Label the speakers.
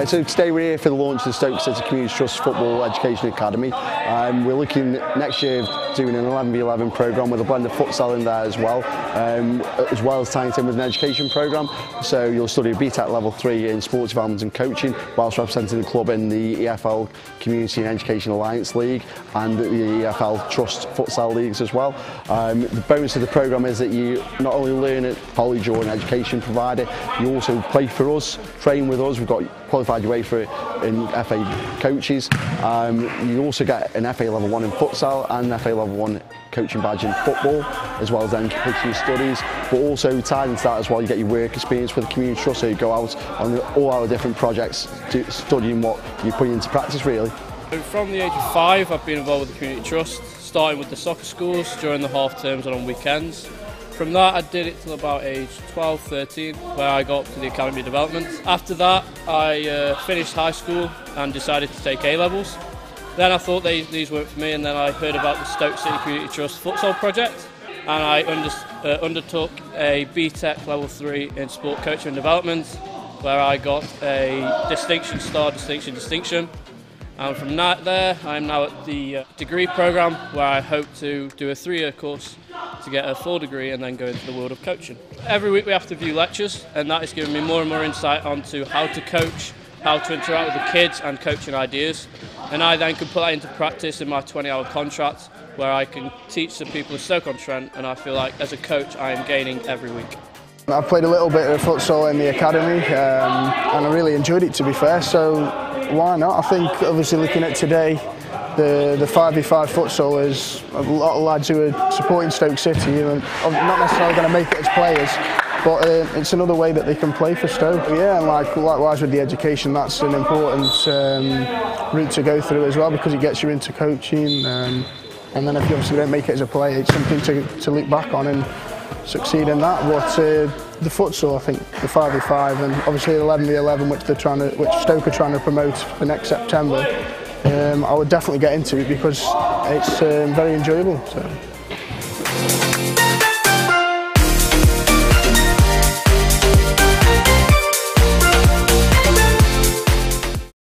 Speaker 1: Uh, so today we're here for the launch of the Stoke City Community Trust Football Education Academy. Um, we're looking next year doing an 11v11 programme with a blend of futsal in there as well, um, as well as tying it in with an education programme. So you'll study a BTEC level 3 in sports development and coaching whilst representing the club in the EFL Community and Education Alliance League and the EFL Trust Futsal Leagues as well. Um, the bonus of the programme is that you not only learn at college or an education provider, you also play for us, train with us. We've got qualified through in FA coaches. Um, you also get an FA level one in futsal and FA level one coaching badge in football, as well as then completing your studies. But also tied into that as well, you get your work experience with the community trust, so you go out on all our different projects, do, studying what you're putting into practice really.
Speaker 2: From the age of five, I've been involved with the community trust, starting with the soccer schools during the half terms and on weekends. From that, I did it till about age 12, 13, where I got up to the Academy Development. After that, I uh, finished high school and decided to take A levels. Then I thought these weren't for me, and then I heard about the Stoke City Community Trust futsal project, and I under, uh, undertook a BTEC level 3 in sport coaching and development, where I got a distinction star, distinction, distinction. And from that there, I'm now at the uh, degree program where I hope to do a three-year course to get a full degree and then go into the world of coaching. Every week we have to view lectures and that is giving me more and more insight onto how to coach, how to interact with the kids and coaching ideas. And I then can put that into practice in my 20-hour contract where I can teach the people of Stoke-on-Trent and I feel like as a coach I am gaining every week.
Speaker 3: I've played a little bit of futsal in the academy um, and I really enjoyed it to be fair, so why not? I think obviously looking at today, the, the 5v5 futsal is a lot of lads who are supporting Stoke City and not necessarily going to make it as players, but uh, it's another way that they can play for Stoke. Yeah, and like likewise with the education, that's an important um, route to go through as well because it gets you into coaching. Um, and then if you obviously don't make it as a player, it's something to, to look back on and succeed in that. But uh, the futsal, I think, the 5v5 and obviously the 11v11, which they're trying to, which Stoke are trying to promote for next September, um, I would definitely get into it because it's um, very enjoyable. So.